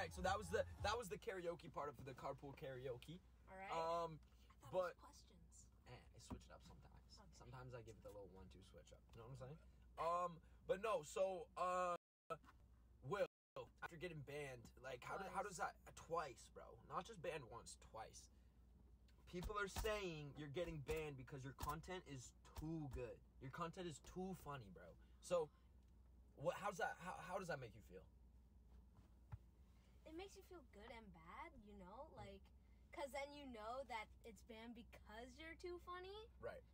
right, so that was the that was the karaoke part of the carpool karaoke. All right. Um, I thought it was but questions. eh, I switch it up sometimes. Okay. Sometimes I give it the little one-two switch up. You know what I'm saying? Um, but no. So, uh, Will, after getting banned, like how do, how does that twice, bro? Not just banned once, twice. People are saying you're getting banned because your content is too good. Your content is too funny, bro. So, what? How's that? How, how does that make you feel? It makes you feel good and bad, you know, like, cause then you know that it's banned because you're too funny, Right.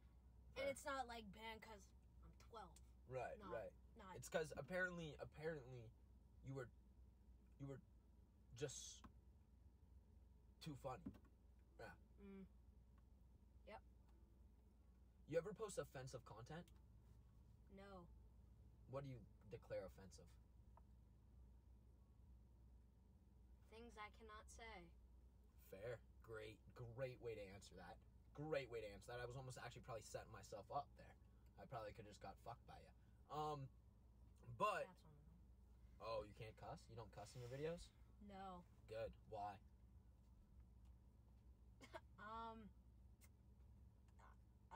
and it's not like banned cause I'm 12. Right, No, right. no. It's because apparently, apparently, you were, you were, just too funny. Yeah. Mm. Yep. You ever post offensive content? No. What do you declare offensive? Things I cannot say. Fair. Great, great way to answer that. Great way to answer that. I was almost actually probably setting myself up there. I probably could have just got fucked by you. Um, but That's one of them. oh, you can't cuss. You don't cuss in your videos. No. Good. Why? Um.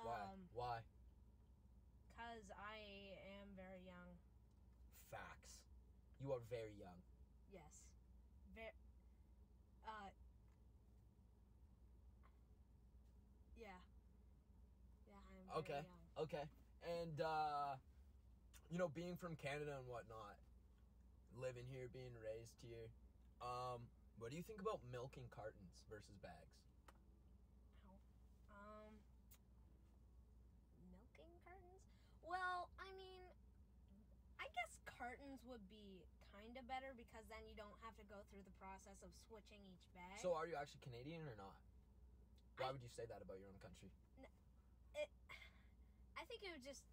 Why? Um, Why? cause I am very young. Facts. You are very young. Yes. Very. Uh. Yeah. Yeah, I'm very Okay. young. Okay. And uh you know, being from Canada and whatnot, living here, being raised here, um, what do you think about milking cartons versus bags? Ow. Um. Milking cartons? Well, I mean, I guess cartons would be kind of better because then you don't have to go through the process of switching each bag. So are you actually Canadian or not? Why I- would you say that about your own country? I think it would just.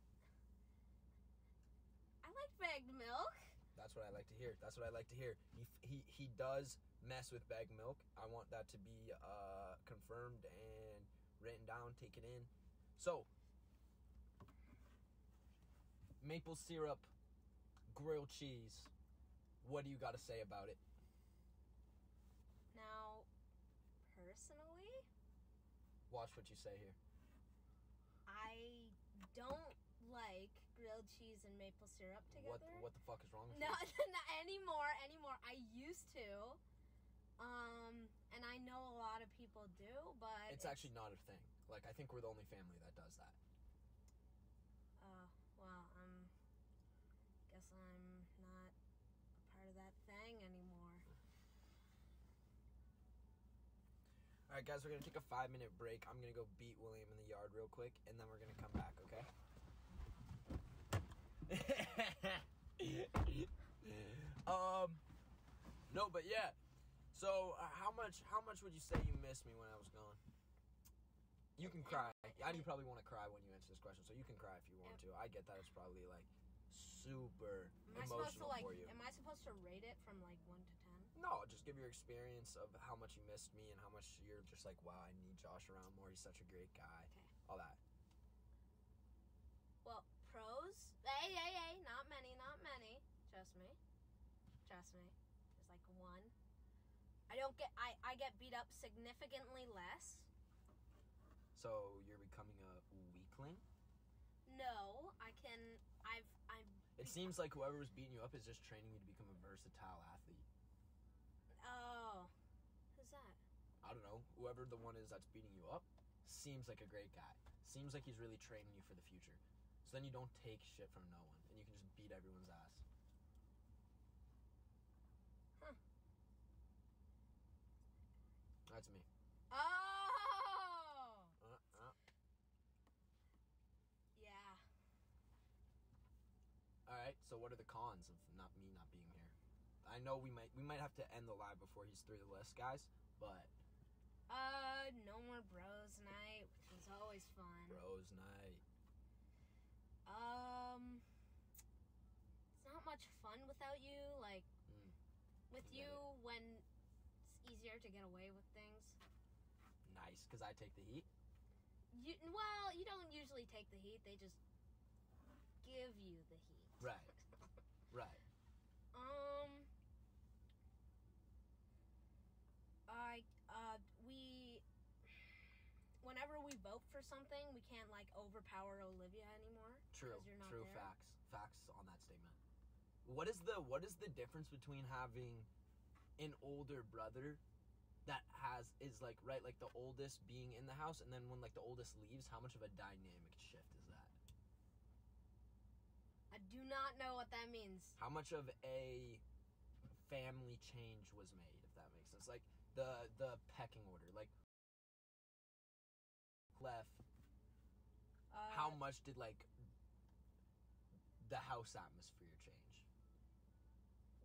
I like bagged milk. That's what I like to hear. That's what I like to hear. He he he does mess with bagged milk. I want that to be uh confirmed and written down, taken in. So, maple syrup, grilled cheese. What do you got to say about it? Now, personally, Watch what you say here. I don't like grilled cheese and maple syrup together. what the fuck is wrong with No, you? not anymore. Anymore. I used to, um, and I know a lot of people do, but It's actually not a thing. Like I think we're the only family that does that. Uh, well, um, guess I'm not a part of that thing anymore. All right, guys, we're gonna take a five minute break. I'm gonna go beat William in the yard real quick, and then we're gonna come back. Okay. um, no, but yeah. So, uh, how much? How much would you say you missed me when I was gone? You can cry. I do probably want to cry when you answer this question, so you can cry if you want to. I get that it's probably like super Am I supposed to emotional like? for you. Am I supposed to rate it from like one to ten? No, just give your experience of how much you missed me and how much you're just like, wow, I need Josh around more. He's such a great guy. Okay. All that. Well, pros. Hey, hey, hey! Not many, not many. Trust me. Trust me. There's like one. I don't get. I I get beat up significantly less. So you're becoming a weakling? No, I can. I've. I'm. It seems like whoever was beating you up is just training you to become a versatile athlete. Oh, who's that? I don't know. Whoever the one is that's beating you up seems like a great guy. Seems like he's really training you for the future. So then you don't take shit from no one and you can just beat everyone's ass. Huh. That's me. Oh. Uh, uh. Yeah. All right. So what are the cons of not me not being here? I know we might we might have to end the live before he's through the list, guys. But Uh, no more bros night, which was always fun. bros night. Um, it's not much fun without you. Like, Mm. with you when it's easier to get away with things. Nice, because I take the heat. You well, you don't usually take the heat. They just give you the heat. Right. Right. Um. Vote for something, we can't like overpower Olivia anymore. True. 'cause you're not True there. facts. Facts on that statement. What is the what is the difference between having an older brother that has is like right like the oldest being in the house and then when like the oldest leaves, how much of a dynamic shift is that? I do not know what that means. How much of a family change was made, if that makes sense? Like the the pecking order, like left. Uh, how much did like the house atmosphere change?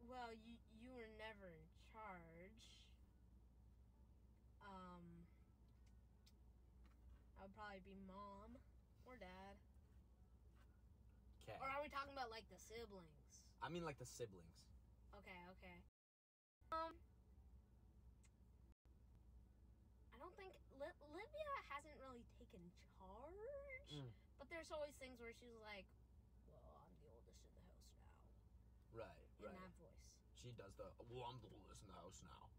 Well, you you were never in charge. Um, I would probably be mom or dad. Okay. Or are we talking about like the siblings? I mean like the siblings. Okay, okay. Um, I don't think Li- Livia hasn't taken charge, Mm. but there's always things where she's like, "Well, I'm the oldest in the house now," Right, in right. that voice. She does the well, I'm the oldest in the house now.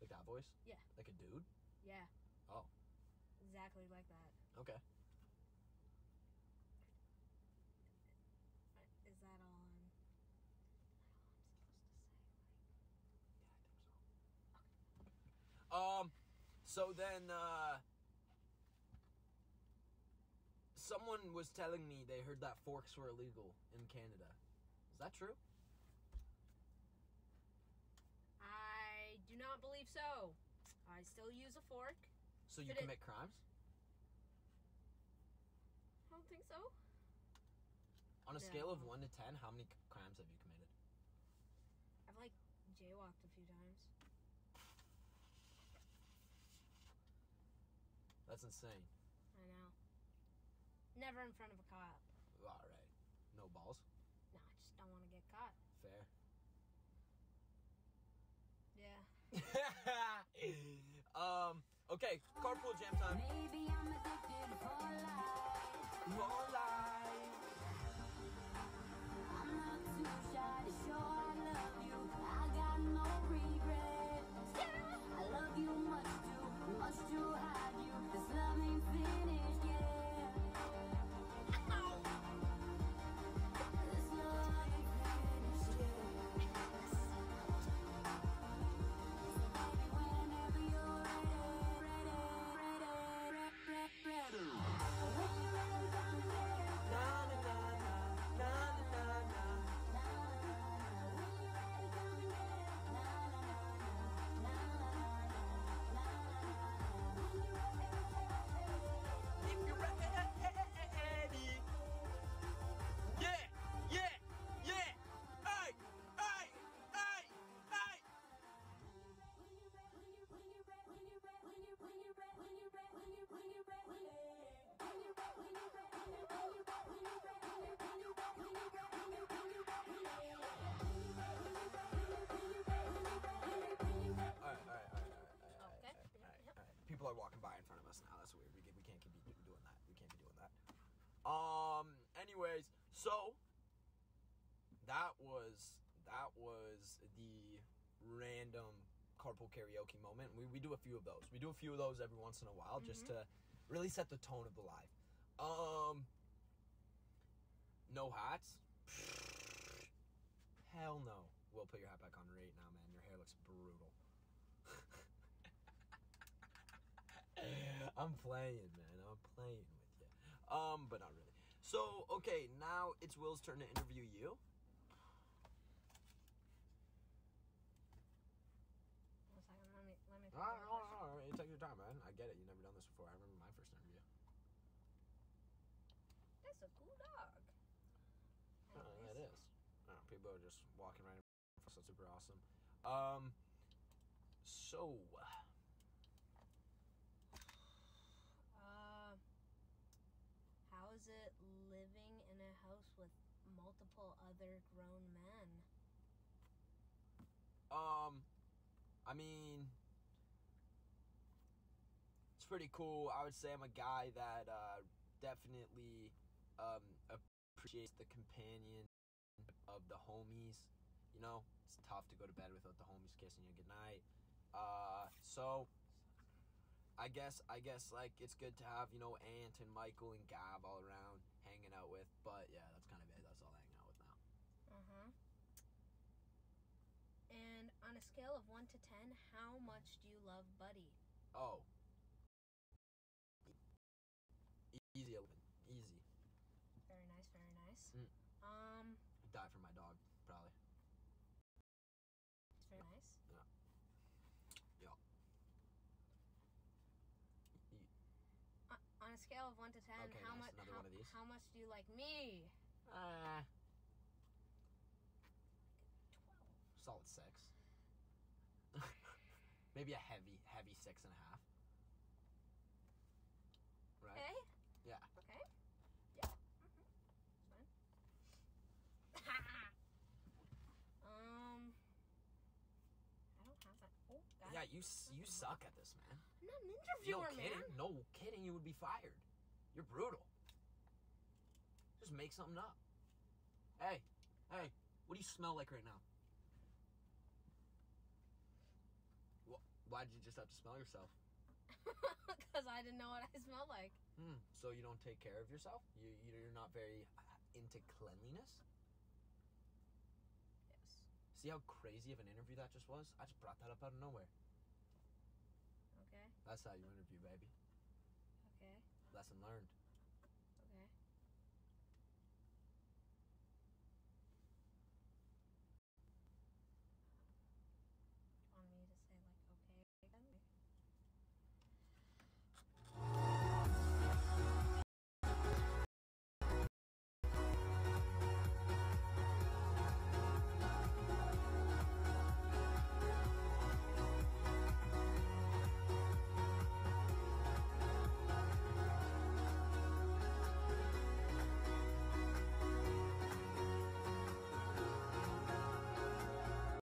Like that voice? Yeah. Like a dude? Yeah. Oh. Exactly like that. Okay. Is that all I'm? Is that all I'm supposed to say? Like, Um so then uh someone was telling me they heard that forks were illegal in Canada. Is that true? I do not believe so. I still use a fork. So you Did it- commit crimes? I don't think so. On a scale of 1 to 10, how many crimes have you committed? I've like jaywalked a few times. That's insane. I know. Never in front of a cop. All right. No balls. No, I just don't want to get caught. Fair. Yeah. um. Okay. Carpool jam time. Anyways, so that was that was the random carpool karaoke moment. We, we do a few of those. We do a few of those every once in a while just to really set the tone of the live. Um. No hats. Hell no. We'll put your hat back on right now, man. Your hair looks brutal. I'm playing, man. I'm playing with you. Um, but not really. So, okay, now it's Will's turn to interview you. One second, let me let me. Ah, all right, all right, all ah, right. Ah, you take your time, man. I get it. You've never done this before. I remember my first interview. That's a cool dog. Oh, Anyways. it is. Oh, people are just walking right in front of us. That's super awesome. Um, so, Uh, how is it living in a house with multiple other grown men? um, I mean, it's pretty cool. I would say I'm a guy that uh, definitely um, appreciates the companion of the homies. You know, it's tough to go to bed without the homies kissing you goodnight. Uh, so I guess I guess like it's good to have you know Ant and Michael and Gab all around hanging out with. But yeah, that's kind of it. That's all I hang out with now. Uh huh. And on a scale of one to ten, how much do you love Buddy? Oh. Easy, easy. Very nice, very nice. Mm. Um, Die for my dog, probably. it's very nice. Y- On, on a scale of one to ten, Okay, how nice. much? How, one of these. how much do you like me? Uh, Twelve. solid six. Maybe a heavy, heavy six and a half. Right? Okay. Yeah. Okay. Yeah. Mhm. Um, I don't have that. Oh, got Yeah, you you suck at this, man. I'm not an interviewer, No kidding. man. No kidding. You would be fired. You're brutal. Just make something up. Hey, hey, what do you smell like right now? Wh- Why did you just have to smell yourself? Because I didn't know what I smelled like. Hmm. So you don't take care of yourself? You you're not very uh, into cleanliness. Yes. See how crazy of an interview that just was? I just brought that up out of nowhere. Okay. That's how you interview, baby. Lesson learned.